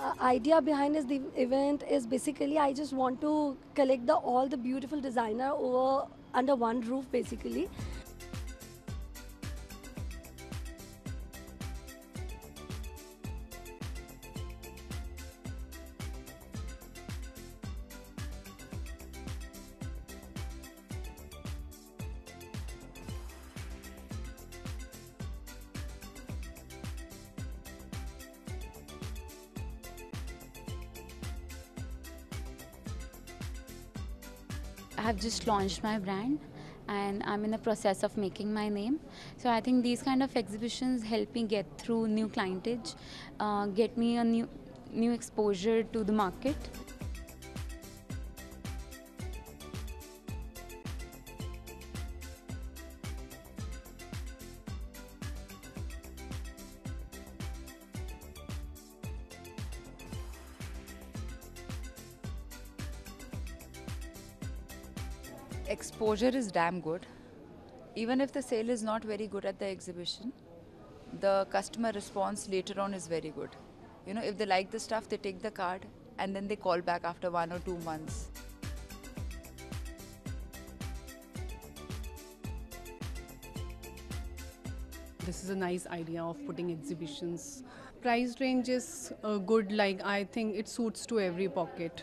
Uh, idea behind this the event is basically I just want to collect the all the beautiful designer over under one roof basically. I have just launched my brand and I'm in the process of making my name. So I think these kind of exhibitions help me get through new clientage, uh, get me a new new exposure to the market. Exposure is damn good. Even if the sale is not very good at the exhibition, the customer response later on is very good. You know, if they like the stuff, they take the card and then they call back after one or two months. This is a nice idea of putting exhibitions. Price range is uh, good, like I think it suits to every pocket.